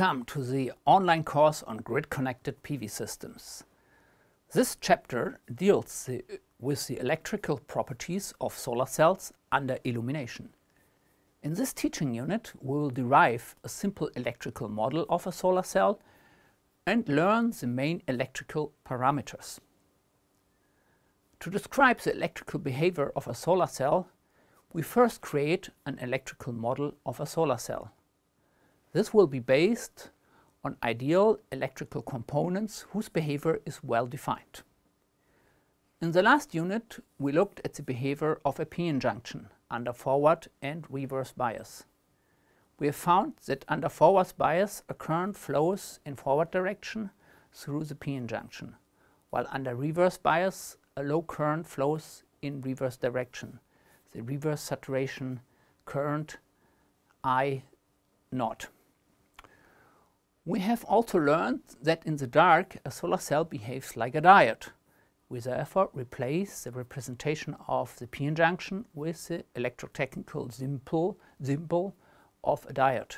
Welcome to the online course on grid-connected PV systems. This chapter deals the, with the electrical properties of solar cells under illumination. In this teaching unit, we will derive a simple electrical model of a solar cell and learn the main electrical parameters. To describe the electrical behavior of a solar cell, we first create an electrical model of a solar cell. This will be based on ideal electrical components whose behavior is well defined. In the last unit, we looked at the behavior of a p-n junction under forward and reverse bias. We have found that under forward bias a current flows in forward direction through the p-n junction, while under reverse bias a low current flows in reverse direction, the reverse saturation current I naught. We have also learned that in the dark a solar cell behaves like a diode. We therefore replace the representation of the p-n junction with the electrotechnical symbol, symbol of a diode.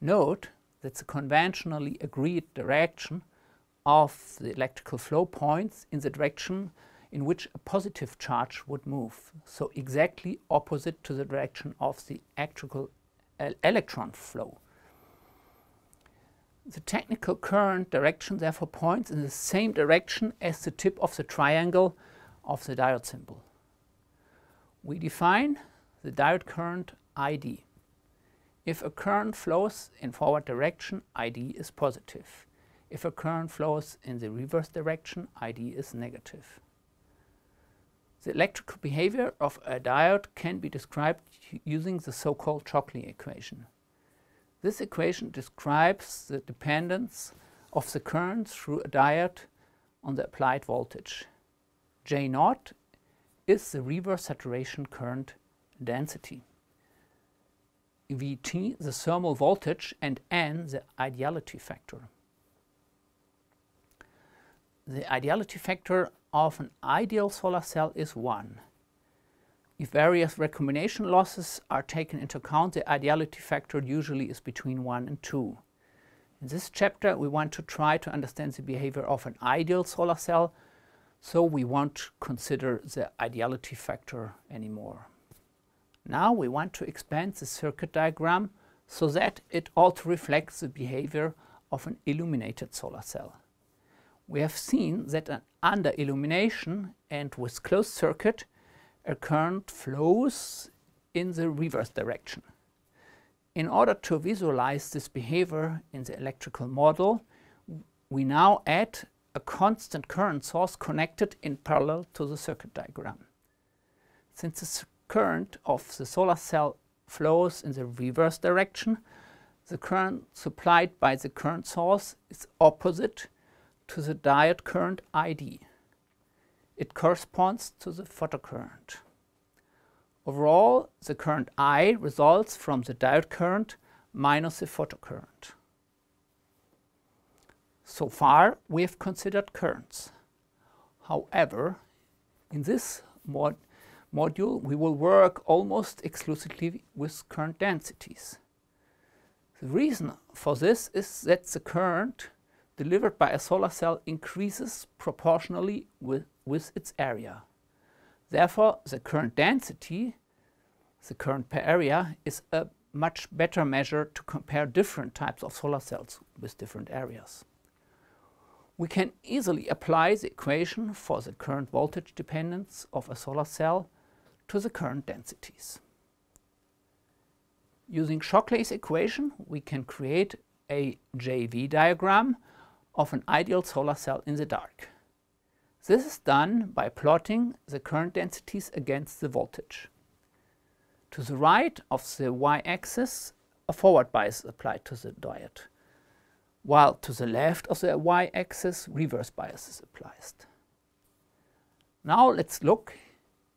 Note that the conventionally agreed direction of the electrical flow points in the direction in which a positive charge would move, so exactly opposite to the direction of the electrical electron flow. The technical current direction therefore points in the same direction as the tip of the triangle of the diode symbol. We define the diode current ID. If a current flows in forward direction, ID is positive. If a current flows in the reverse direction, ID is negative. The electrical behavior of a diode can be described using the so-called Shockley equation. This equation describes the dependence of the current through a diode on the applied voltage. J naught is the reverse saturation current density. Vt the thermal voltage and N the ideality factor. The ideality factor of an ideal solar cell is 1. If various recombination losses are taken into account, the ideality factor usually is between 1 and 2. In this chapter, we want to try to understand the behavior of an ideal solar cell, so we won't consider the ideality factor anymore. Now we want to expand the circuit diagram so that it also reflects the behavior of an illuminated solar cell. We have seen that under illumination and with closed circuit, a current flows in the reverse direction. In order to visualize this behavior in the electrical model, we now add a constant current source connected in parallel to the circuit diagram. Since the current of the solar cell flows in the reverse direction, the current supplied by the current source is opposite to the diode current ID. It corresponds to the photocurrent. Overall, the current I results from the diode current minus the photocurrent. So far, we have considered currents. However, in this mod module, we will work almost exclusively with current densities. The reason for this is that the current delivered by a solar cell increases proportionally with, with its area. Therefore, the current density, the current per area, is a much better measure to compare different types of solar cells with different areas. We can easily apply the equation for the current voltage dependence of a solar cell to the current densities. Using Shockley's equation, we can create a JV diagram of an ideal solar cell in the dark. This is done by plotting the current densities against the voltage. To the right of the y-axis, a forward bias is applied to the diode, while to the left of the y-axis, reverse bias is applied. Now let's look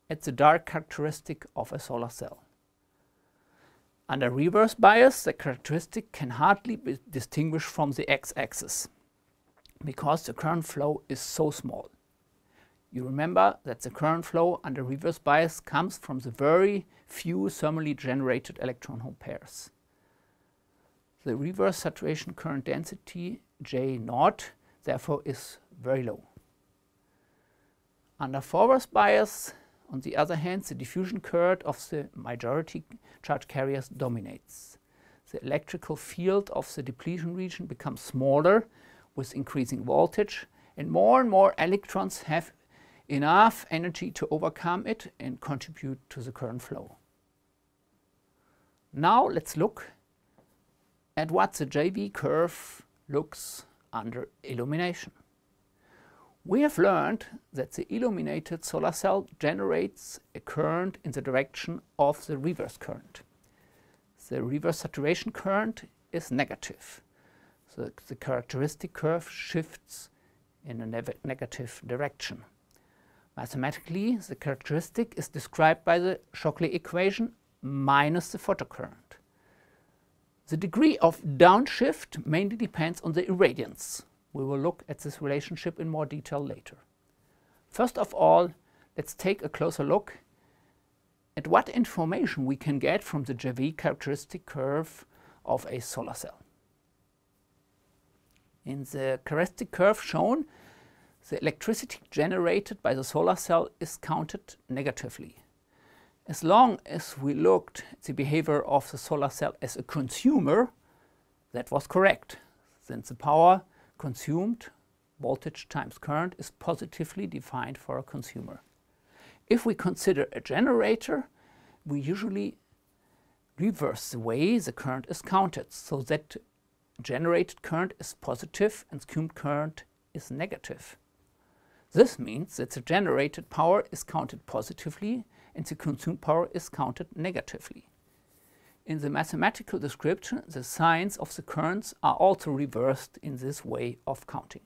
at the dark characteristic of a solar cell. Under reverse bias, the characteristic can hardly be distinguished from the x-axis because the current flow is so small. You remember that the current flow under reverse bias comes from the very few thermally generated electron hole pairs. the reverse saturation current density J naught therefore is very low. Under forward bias, on the other hand, the diffusion current of the majority charge carriers dominates. The electrical field of the depletion region becomes smaller with increasing voltage and more and more electrons have enough energy to overcome it and contribute to the current flow. Now let's look at what the JV curve looks under illumination. We have learned that the illuminated solar cell generates a current in the direction of the reverse current. The reverse saturation current is negative. So the characteristic curve shifts in a ne negative direction. Mathematically, the characteristic is described by the Shockley equation minus the photocurrent. The degree of downshift mainly depends on the irradiance. We will look at this relationship in more detail later. First of all, let's take a closer look at what information we can get from the JV characteristic curve of a solar cell. In the characteristic curve shown, the electricity generated by the solar cell is counted negatively. As long as we looked at the behavior of the solar cell as a consumer, that was correct, since the power consumed, voltage times current, is positively defined for a consumer. If we consider a generator, we usually reverse the way the current is counted, so that generated current is positive and consumed current is negative. This means that the generated power is counted positively and the consumed power is counted negatively. In the mathematical description, the signs of the currents are also reversed in this way of counting.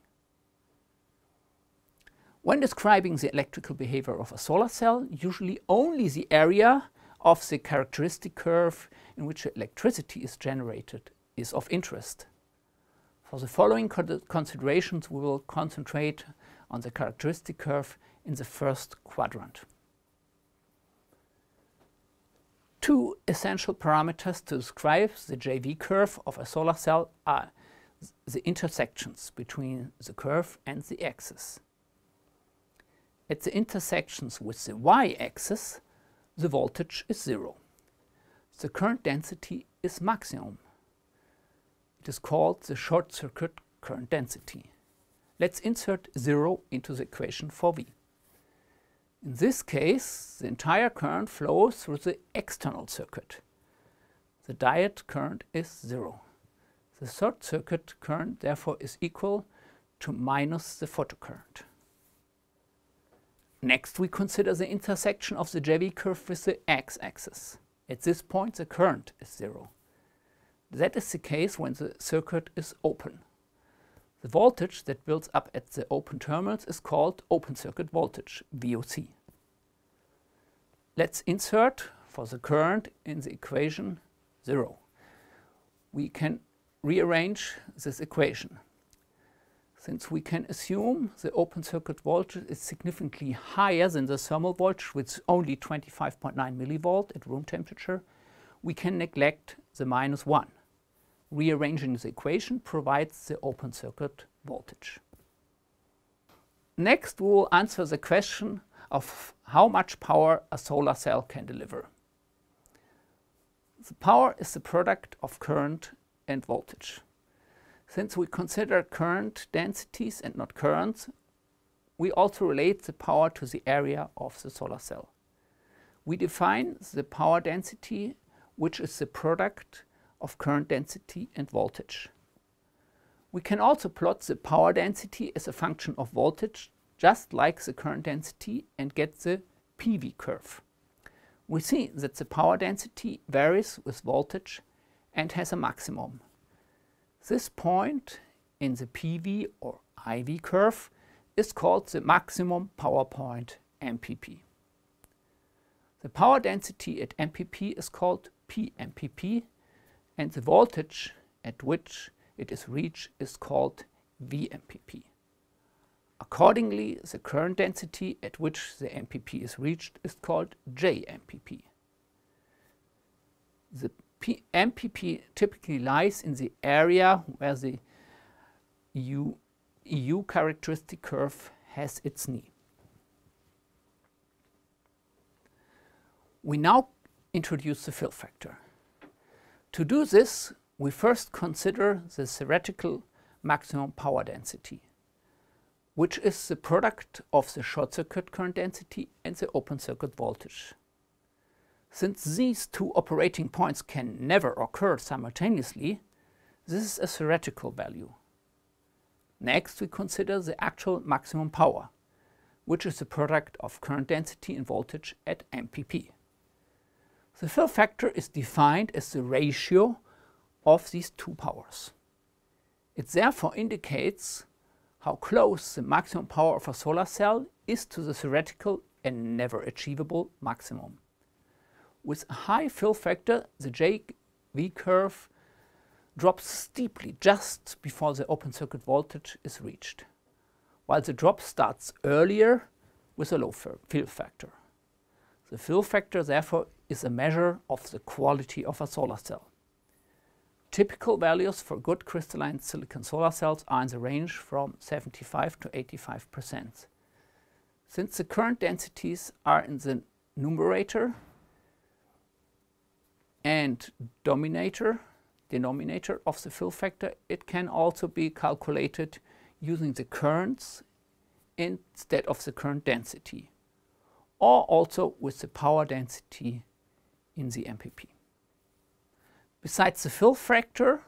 When describing the electrical behavior of a solar cell, usually only the area of the characteristic curve in which electricity is generated is of interest. For the following considerations, we will concentrate on the characteristic curve in the first quadrant. Two essential parameters to describe the JV curve of a solar cell are the intersections between the curve and the axis. At the intersections with the y-axis, the voltage is zero. The current density is maximum. It is called the short circuit current density. Let's insert 0 into the equation for V. In this case, the entire current flows through the external circuit. The diode current is 0. The short circuit current therefore is equal to minus the photocurrent. Next we consider the intersection of the JV curve with the x-axis. At this point the current is 0. That is the case when the circuit is open. The voltage that builds up at the open terminals is called open circuit voltage, VOC. Let's insert for the current in the equation 0. We can rearrange this equation. Since we can assume the open circuit voltage is significantly higher than the thermal voltage with only 25.9 millivolt at room temperature, we can neglect the minus 1 rearranging the equation provides the open circuit voltage. Next, we will answer the question of how much power a solar cell can deliver. The power is the product of current and voltage. Since we consider current densities and not currents, we also relate the power to the area of the solar cell. We define the power density, which is the product of current density and voltage. We can also plot the power density as a function of voltage, just like the current density, and get the PV curve. We see that the power density varies with voltage and has a maximum. This point in the PV or IV curve is called the maximum power point MPP. The power density at MPP is called PMPP and the voltage at which it is reached is called VMPP. Accordingly, the current density at which the MPP is reached is called JMPP. The P MPP typically lies in the area where the EU, EU characteristic curve has its knee. We now introduce the fill factor. To do this, we first consider the theoretical maximum power density, which is the product of the short circuit current density and the open circuit voltage. Since these two operating points can never occur simultaneously, this is a theoretical value. Next, we consider the actual maximum power, which is the product of current density and voltage at MPP. The fill factor is defined as the ratio of these two powers. It therefore indicates how close the maximum power of a solar cell is to the theoretical and never achievable maximum. With a high fill factor, the JV curve drops steeply just before the open circuit voltage is reached, while the drop starts earlier with a low fill factor. The fill factor therefore is a measure of the quality of a solar cell. Typical values for good crystalline silicon solar cells are in the range from 75 to 85 percent. Since the current densities are in the numerator and dominator, denominator of the fill factor, it can also be calculated using the currents instead of the current density or also with the power density in the MPP. Besides the fill factor,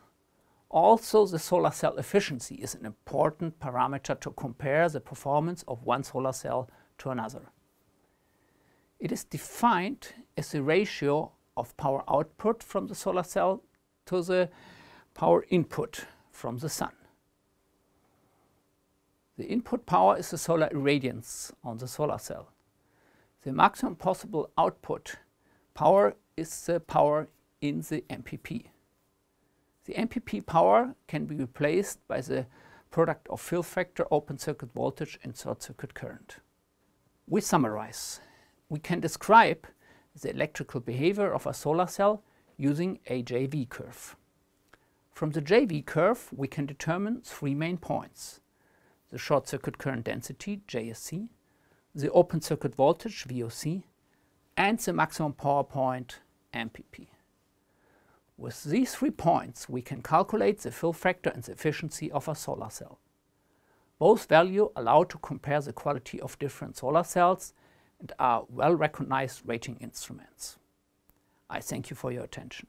also the solar cell efficiency is an important parameter to compare the performance of one solar cell to another. It is defined as the ratio of power output from the solar cell to the power input from the sun. The input power is the solar irradiance on the solar cell. The maximum possible output power is the power in the MPP. The MPP power can be replaced by the product of fill factor, open circuit voltage and short circuit current. We summarize. We can describe the electrical behavior of a solar cell using a JV curve. From the JV curve, we can determine three main points. The short circuit current density, JSC, the open circuit voltage, VOC, and the maximum power point, MPP. With these three points, we can calculate the fill factor and the efficiency of a solar cell. Both values allow to compare the quality of different solar cells and are well-recognized rating instruments. I thank you for your attention.